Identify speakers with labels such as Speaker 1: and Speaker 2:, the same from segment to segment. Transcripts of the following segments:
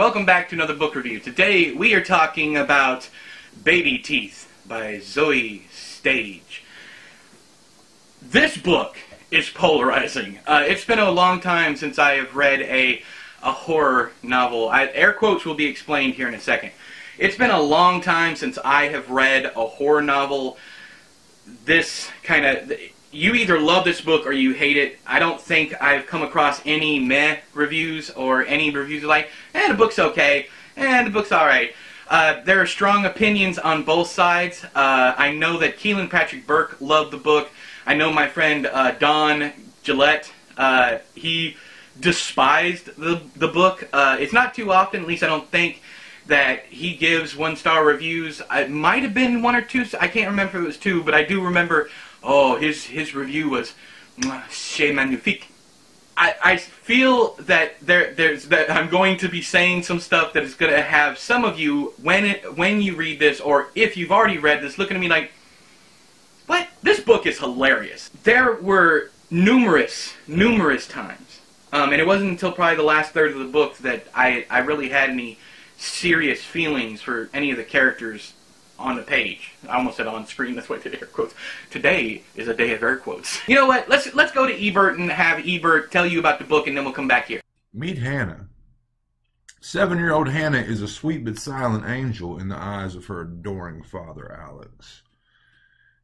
Speaker 1: Welcome back to another book review. Today we are talking about Baby Teeth by Zoje Stage. This book is polarizing. Uh, it's been a long time since I have read a, a horror novel. I, air quotes will be explained here in a second. It's been a long time since I have read a horror novel. This kind of you either love this book or you hate it. I don't think I've come across any meh reviews or any reviews like, eh, the book's okay, and eh, the book's alright. Uh, there are strong opinions on both sides. Uh, I know that Kealan Patrick Burke loved the book. I know my friend uh, Don Gillette, uh, he despised the, the book. Uh, it's not too often, at least I don't think, that he gives one-star reviews. It might have been one or two. I can't remember if it was two, but I do remember oh, his his review was chez magnifique. I, I feel that there there's that I'm going to be saying some stuff that is going to have some of you when it, when you read this or if you've already read this looking at me like what this book is hilarious. There were numerous numerous times, um, and it wasn't until probably the last third of the book that I I really had any serious feelings for any of the characters on the page. I almost said on screen. That's why I did air quotes. Today is a day of air quotes. You know what? Let's let's go to Ebert and have Ebert tell you about the book, and then we'll come back here.
Speaker 2: Meet Hannah. Seven-year-old Hannah is a sweet but silent angel in the eyes of her adoring father, Alex.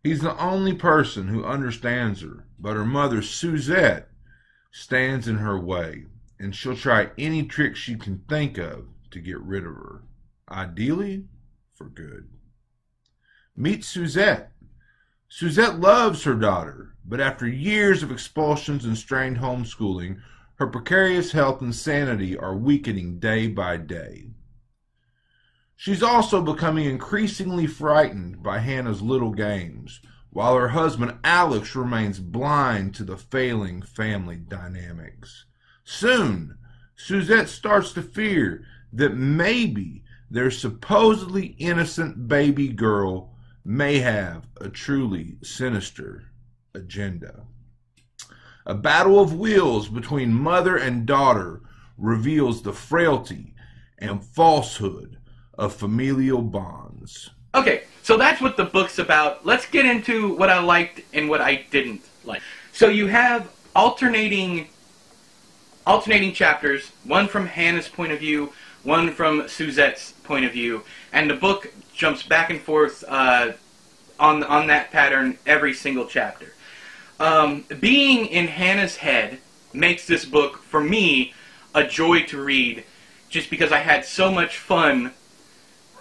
Speaker 2: He's the only person who understands her, but her mother, Suzette, stands in her way, and she'll try any trick she can think of to get rid of her. Ideally, for good. Meet Suzette. Suzette loves her daughter, but after years of expulsions and strained homeschooling, her precarious health and sanity are weakening day by day. She's also becoming increasingly frightened by Hannah's little games, while her husband Alex remains blind to the failing family dynamics. Soon, Suzette starts to fear that maybe their supposedly innocent baby girl may have a truly sinister agenda. A battle of wills between mother and daughter reveals the frailty and falsehood of familial bonds.
Speaker 1: Okay, so that's what the book's about. Let's get into what I liked and what I didn't like. So you have alternating alternating chapters, one from Hannah's point of view, one from Suzette's point of view, and the book jumps back and forth uh, on on that pattern every single chapter. Um, being in Hannah's head makes this book for me a joy to read, just because I had so much fun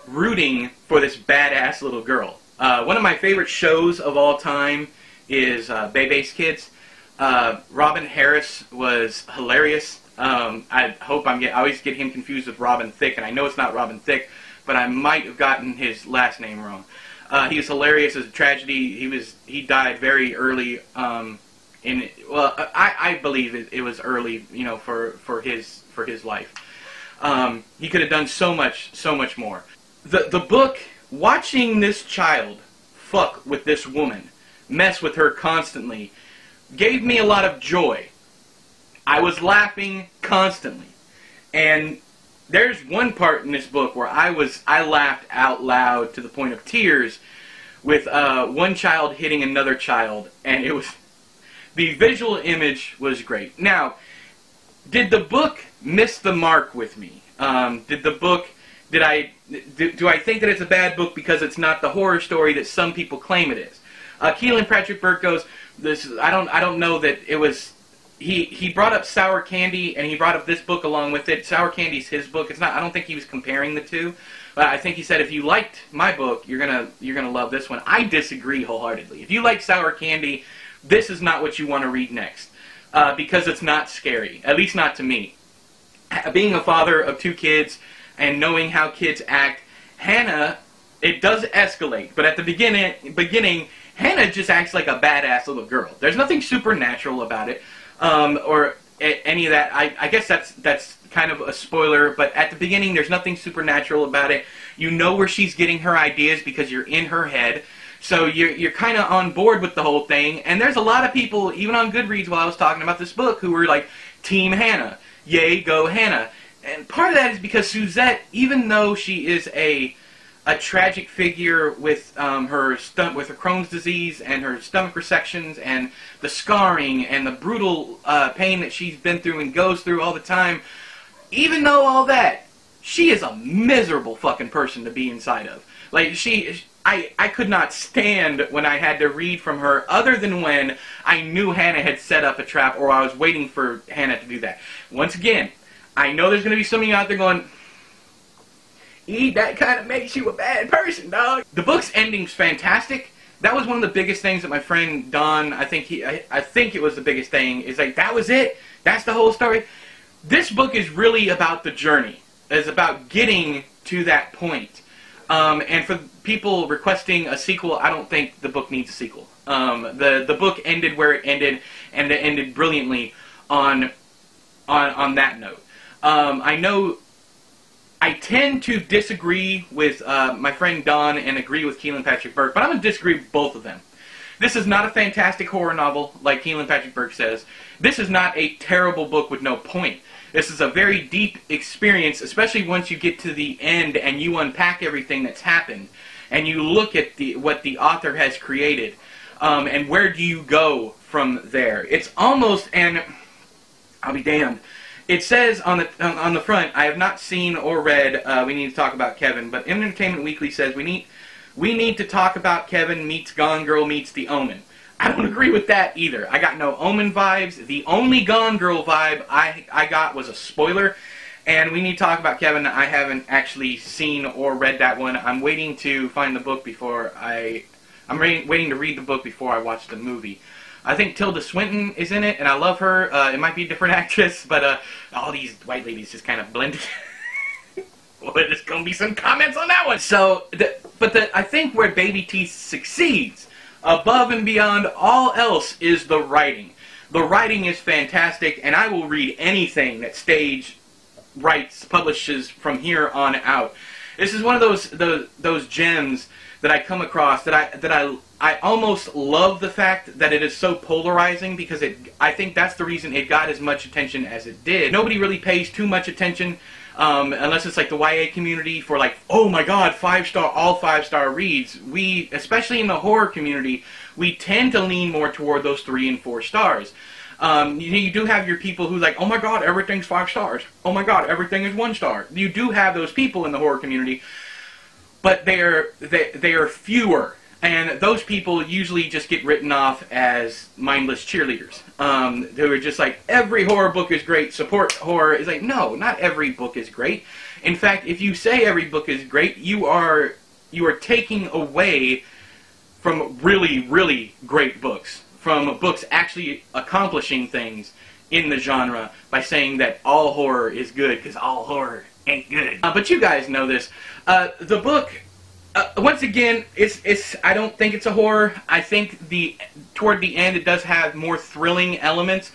Speaker 1: rooting for this badass little girl. Uh, one of my favorite shows of all time is uh, Bebe's Kids. Uh, Robin Harris was hilarious. Um, I hope I'm get, I always get him confused with Robin Thicke, and I know it's not Robin Thicke, but I might have gotten his last name wrong. Uh, he was hilarious as a tragedy. He was he died very early. Um, in well, I, I believe it, it was early. You know, for for his for his life. Um, he could have done so much so much more. The the book watching this child fuck with this woman, mess with her constantly, gave me a lot of joy. I was laughing constantly. And there's one part in this book where I was I laughed out loud to the point of tears with uh, one child hitting another child, and it was the visual image was great. Now, did the book miss the mark with me? Um, did the book did I do, do, I think that it's a bad book because it's not the horror story that some people claim it is? Uh, Kealan Patrick Burke goes, "This I don't I don't know that it was he he brought up Sour Candy and he brought up this book along with it. Sour Candy's his book. It's not. I don't think he was comparing the two, but I think he said if you liked my book, you're gonna you're gonna love this one. I disagree wholeheartedly. If you like Sour Candy, this is not what you want to read next uh, because it's not scary. At least not to me. Being a father of two kids and knowing how kids act, Hannah, it does escalate. But at the beginning, beginning, Hannah just acts like a badass little girl. There's nothing supernatural about it um, or any of that. I, I guess that's that's kind of a spoiler, but at the beginning, there's nothing supernatural about it. You know where she's getting her ideas because you're in her head. So you're, you're kind of on board with the whole thing. And there's a lot of people, even on Goodreads while I was talking about this book, who were like, Team Hannah. Yay, go Hannah. and part of that is because Suzette, even though she is a a tragic figure with um, her with her Crohn's disease and her stomach resections and the scarring and the brutal uh, pain that she's been through and goes through all the time. Even though all that, she is a miserable fucking person to be inside of. Like she, I, I could not stand when I had to read from her, other than when I knew Hannah had set up a trap or I was waiting for Hannah to do that. Once again, I know there's going to be some of you out there going, That kind of makes you a bad person, dog. The book's ending's fantastic. That was one of the biggest things that my friend Don, I think he, I, I think it was the biggest thing, is like, that was it? That's the whole story? This book is really about the journey. It's about getting to that point. Um, and for people requesting a sequel, I don't think the book needs a sequel. Um, the the book ended where it ended, and it ended brilliantly on on on that note. Um, I know I tend to disagree with uh, my friend Don and agree with Kealan Patrick Burke, but I'm going to disagree with both of them. This is not a fantastic horror novel, like Kealan Patrick Burke says. This is not a terrible book with no point. This is a very deep experience, especially once you get to the end and you unpack everything that's happened and you look at the what the author has created um, and where do you go from there. It's almost and I'll be damned. It says on the on the front, I have not seen or read. Uh, we need to talk about Kevin, but Entertainment Weekly says we need we need to talk about Kevin meets Gone Girl meets The Omen. I don't agree with that either. I got no Omen vibes. The only Gone Girl vibe I I got was a spoiler, and we need to talk about Kevin. I haven't actually seen or read that one. I'm waiting to find the book before I. I'm waiting to read the book before I watch the movie. I think Tilda Swinton is in it, and I love her. Uh, it might be a different actress, but uh, all these white ladies just kind of blended. well, there's gonna be some comments on that one. So, the, but the, I think where Baby Teeth succeeds, above and beyond all else, is the writing. The writing is fantastic, and I will read anything that Stage writes, publishes from here on out. This is one of those those, those gems that I come across that I that I I almost love the fact that it is so polarizing because it I think that's the reason it got as much attention as it did. Nobody really pays too much attention um, unless it's like the YA community for like, oh my god, five star, all five star reads. We, especially in the horror community, we tend to lean more toward those three and four stars. Um, you, you, do have your people who like, oh my god, everything's five stars. Oh my god, everything is one star. You do have those people in the horror community, but they're they, they are fewer and those people usually just get written off as mindless cheerleaders. Um, who are just like, every horror book is great, support horror. Is like, no, not every book is great. In fact, if you say every book is great, you are you are taking away from really, really great books, from books actually accomplishing things in the genre by saying that all horror is good, because all horror ain't good. Uh, but you guys know this. Uh, the book uh, once again, it's it's. I don't think it's a horror. I think the toward the end it does have more thrilling elements,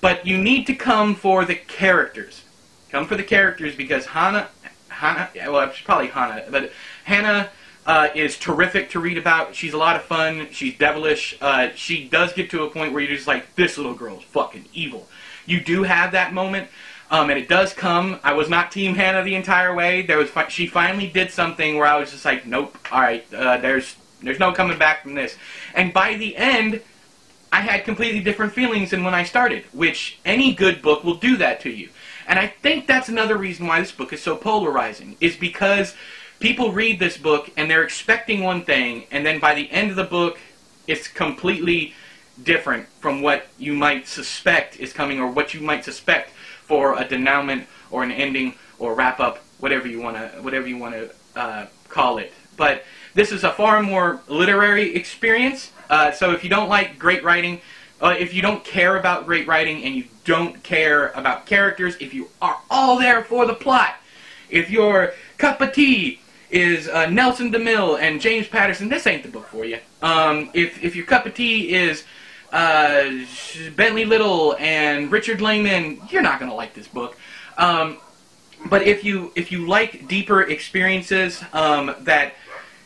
Speaker 1: but you need to come for the characters. Come for the characters because Hannah, Hannah. Well, she's probably Hannah, but Hannah uh, is terrific to read about. She's a lot of fun. She's devilish. Uh, she does get to a point where you're just like, this little girl is fucking evil. You do have that moment, um, and it does come. I was not Team Hannah the entire way. There was fi she finally did something where I was just like, nope. All right, uh, there's there's no coming back from this. And by the end, I had completely different feelings than when I started, which any good book will do that to you. And I think that's another reason why this book is so polarizing, is because people read this book and they're expecting one thing, and then by the end of the book, it's completely different from what you might suspect is coming or what you might suspect for a denouement or an ending or wrap up, whatever you want to whatever you want to uh, call it. But this is a far more literary experience. Uh, so if you don't like great writing, uh, if you don't care about great writing and you don't care about characters, if you are all there for the plot, if your cup of tea is uh, Nelson DeMille and James Patterson, this ain't the book for you. Um, if, if your cup of tea is uh, Bentley Little and Richard Laymon, you're not going to like this book. Um, but if you if you like deeper experiences um, that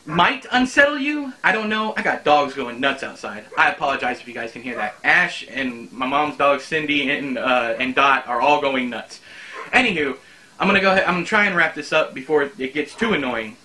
Speaker 1: might unsettle you, I don't know. I got dogs going nuts outside. I apologize if you guys can hear that. Ash and my mom's dog Cindy and uh, and Dot are all going nuts. Anywho, I'm gonna go ahead. I'm gonna try and wrap this up before it gets too annoying.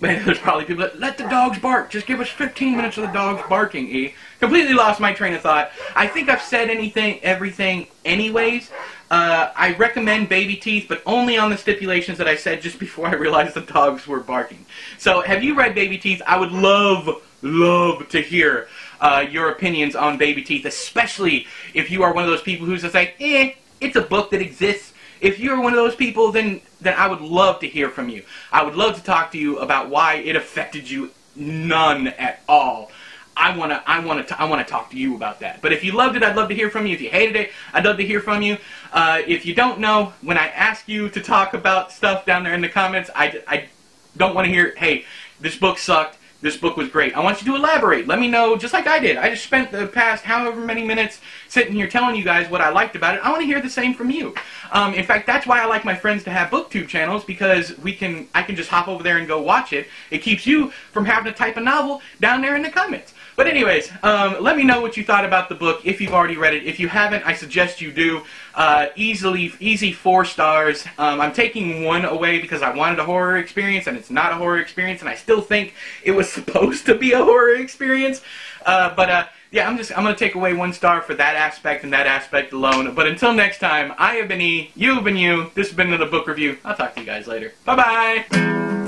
Speaker 1: But there's probably people that let the dogs bark. Just give us 15 minutes of the dogs barking. E completely lost my train of thought. I think I've said anything, everything, anyways. Uh, I recommend Baby Teeth, but only on the stipulations that I said just before I realized the dogs were barking. So, have you read Baby Teeth? I would love, love to hear uh, your opinions on Baby Teeth, especially if you are one of those people who's just like, eh, it's a book that exists. If you're one of those people, then then I would love to hear from you. I would love to talk to you about why it affected you none at all. I wanna, I wanna, I wanna talk to you about that. But if you loved it, I'd love to hear from you. If you hated it, I'd love to hear from you. Uh, if you don't know, when I ask you to talk about stuff down there in the comments, I, I don't want to hear, hey, this book sucked. This book was great. I want you to elaborate. Let me know, just like I did. I just spent the past however many minutes sitting here telling you guys what I liked about it. I want to hear the same from you. Um, in fact, that's why I like my friends to have booktube channels because we can, I can just hop over there and go watch it. It keeps you from having to type a novel down there in the comments. But anyways, um, let me know what you thought about the book if you've already read it. If you haven't, I suggest you do. Uh, easily, easy four stars. Um, I'm taking one away because I wanted a horror experience, and it's not a horror experience, and I still think it was supposed to be a horror experience. Uh, but uh, yeah, I'm just I'm gonna take away one star for that aspect and that aspect alone. But until next time, I have been E, you have been you. This has been another book review. I'll talk to you guys later. Bye bye.